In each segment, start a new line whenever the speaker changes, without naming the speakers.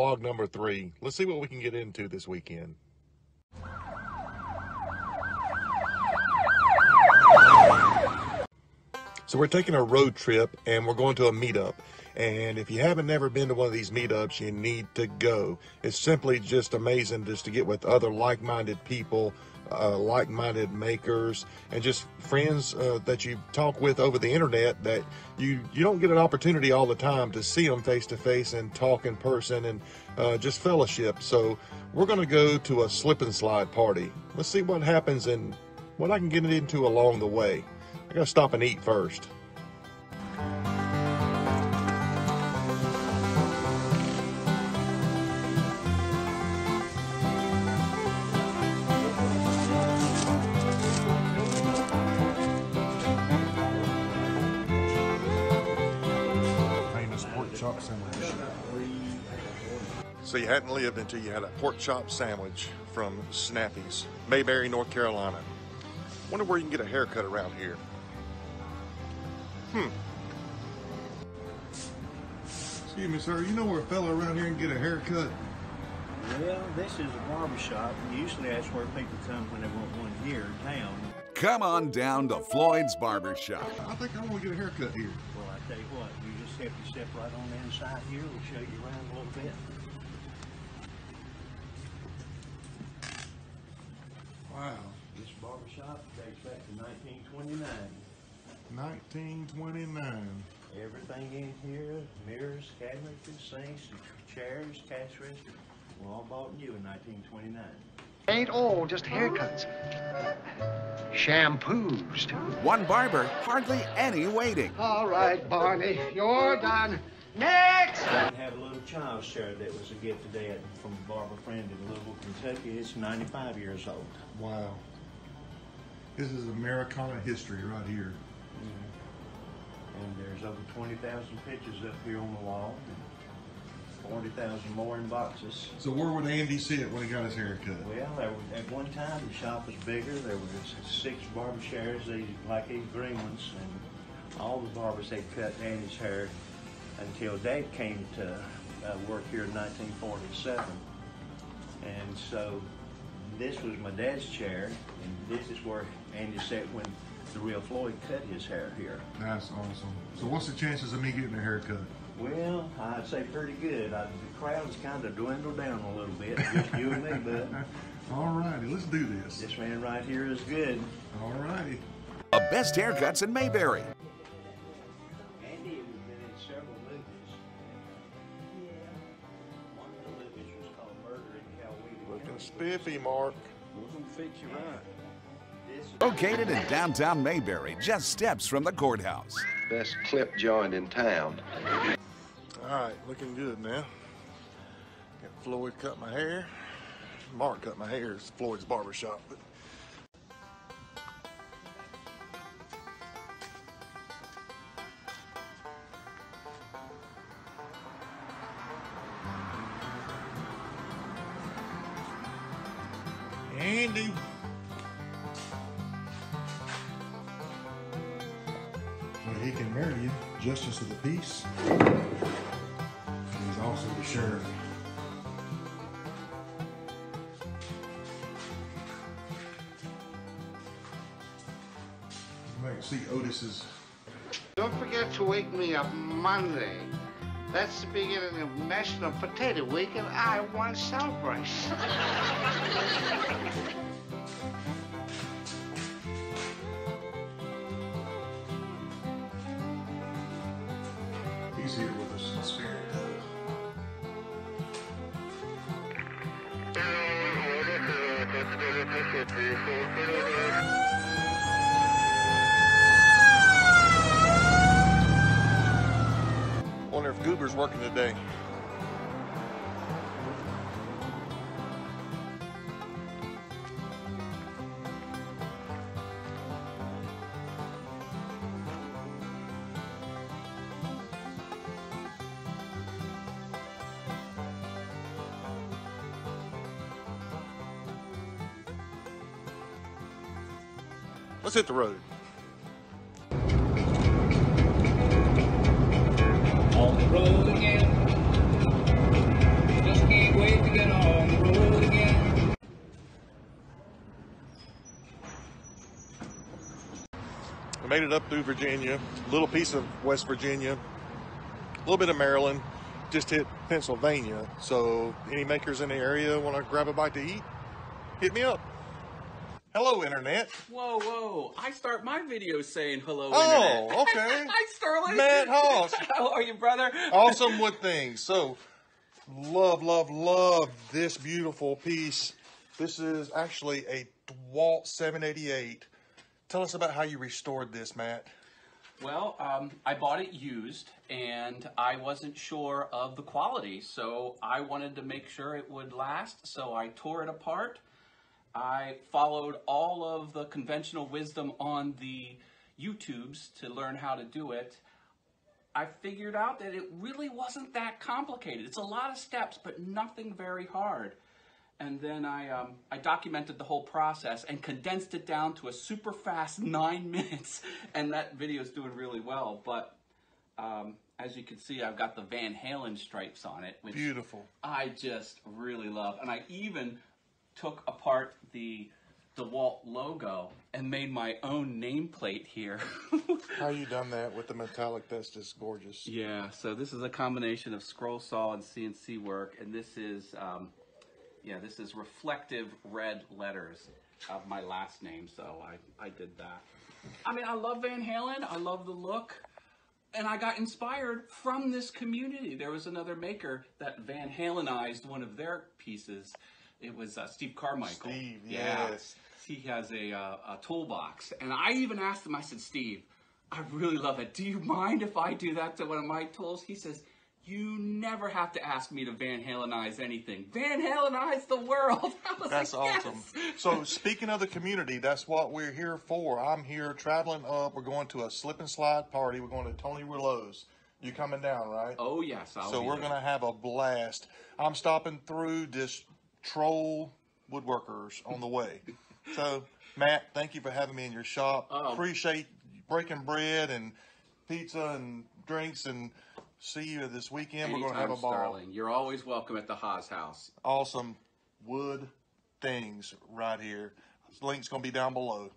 Vlog number three. Let's see what we can get into this weekend. So we're taking a road trip and we're going to a meetup. And if you haven't never been to one of these meetups, you need to go. It's simply just amazing just to get with other like-minded people, uh, like-minded makers, and just friends uh, that you talk with over the internet that you you don't get an opportunity all the time to see them face to face and talk in person and uh, just fellowship. So we're going to go to a slip and slide party. Let's see what happens and what I can get into along the way. I gotta stop and eat first. So you hadn't lived until you had a pork chop sandwich from Snappy's, Mayberry, North Carolina. Wonder where you can get a haircut around here. Hmm. Excuse me, sir. You know where a fella around here can get a haircut?
Well, this is a barber shop. Usually that's where people come when they want one here in town.
Come on down to Floyd's Barber Shop.
I think I want to get a haircut here.
Well, I tell you what, you just have to step right on the inside here. We'll show you around a little bit.
Wow.
This barber shop dates back to 1929.
1929.
Everything in here, mirrors, cabinets, sinks, chairs, cash register, were all bought new in 1929.
Ain't all just haircuts. Shampoos. too.
One barber, hardly any waiting.
All right, Barney, you're done. Next!
I have a little child chair that was a gift to Dad from a barber friend in Louisville, Kentucky. It's 95 years old.
Wow. This is Americana history right here. Mm-hmm.
And there's over 20,000 pictures up here on the wall. 40,000 more in boxes.
So where would Andy sit when he got his haircut?
Well, there was, at one time the shop was bigger. There was six barber chairs, these like these green ones, and all the barbers had cut Andy's hair until Dave came to uh, work here in 1947. And so this was my dad's chair, and this is where Andy sat when the real Floyd cut his hair here.
That's awesome. So what's the chances of me getting a haircut?
Well, I'd say pretty good. I, the crowd's kind of dwindled down a little bit. Just you and me, bud.
All righty, let's do this.
This man right here is good.
All righty.
The best haircuts in Mayberry.
Looking spiffy, Mark.
We're gonna fix you right.
Located in downtown Mayberry, just steps from the courthouse.
Best clip joint in town.
All right, looking good now. Got Floyd cut my hair. Mark cut my hair. It's Floyd's barber shop. But Andy. So he can marry you, justice of the peace. And he's also the sheriff. You might see Otis's.
Don't forget to wake me up Monday. That's the beginning of National Potato Week, and I want to celebrate.
He's here with us in spirit. Wonder if Goober's working today. Let's hit the road. Made it up through Virginia, a little piece of West Virginia, a little bit of Maryland, just hit Pennsylvania. So, any makers in the area want to grab a bite to eat? Hit me up. Hello, Internet.
Whoa, whoa. I start my video saying hello,
Oh,
Internet.
okay.
Hi, Sterling.
Matt Haas.
How are you, brother?
awesome wood things. So, love, love, love this beautiful piece. This is actually a DeWalt 788. Tell us about how you restored this, Matt.
Well, um, I bought it used, and I wasn't sure of the quality, so I wanted to make sure it would last, so I tore it apart. I followed all of the conventional wisdom on the YouTubes to learn how to do it. I figured out that it really wasn't that complicated. It's a lot of steps, but nothing very hard. And then I, um, I documented the whole process and condensed it down to a super fast nine minutes. And that video is doing really well. But um, as you can see, I've got the Van Halen stripes on it, which
Beautiful.
I just really love. And I even took apart the DeWalt logo and made my own nameplate here.
How you done that with the metallic? That's just gorgeous.
Yeah, so this is a combination of scroll saw and CNC work, and this is, um, yeah, this is reflective red letters of my last name, so I, I did that. I mean, I love Van Halen, I love the look, and I got inspired from this community. There was another maker that Van Halenized one of their pieces. It was uh, Steve Carmichael.
Steve,
Yeah.
yes.
He has a, uh, a toolbox, and I even asked him. I said, "Steve, I really love it. Do you mind if I do that to one of my tools?" He says, "You never have to ask me to Van Halenize anything. Van Halenize the world."
That's
like,
awesome.
"Yes."
So, speaking of the community, that's what we're here for. I'm here traveling up. We're going to a slip and slide party. We're going to Tony Rouleau's. You coming down, right?
Oh yes, I'll
so we're
there.
to have a blast. I'm stopping through this troll woodworkers on the way. so, Matt, thank you for having me in your shop.
Oh.
Appreciate breaking bread and pizza and drinks and see you this weekend. we're going to have a
Anytime,
ball.
Sterling. You're always welcome at the Haas house.
Awesome wood things right here. Link's going to be down below.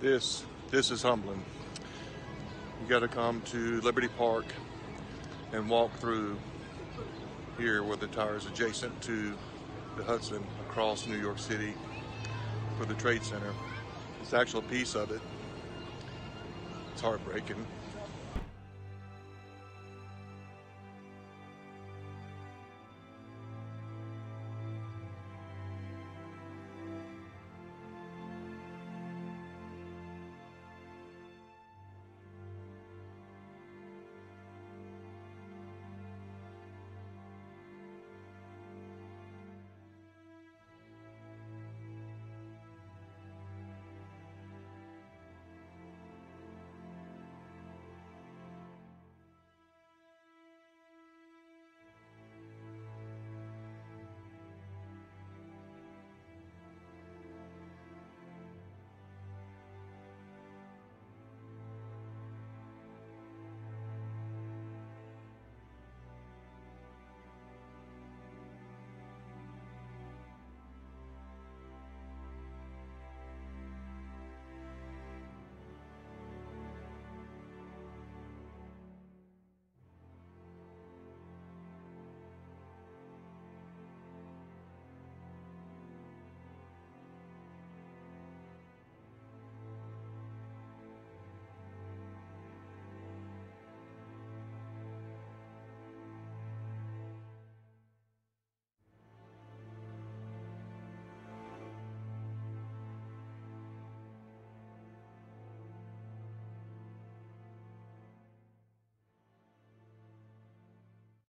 This this is humbling. You got to come to Liberty Park and walk through here where the tower is adjacent to the Hudson across New York City for the Trade Center. It's actually a piece of it. It's heartbreaking.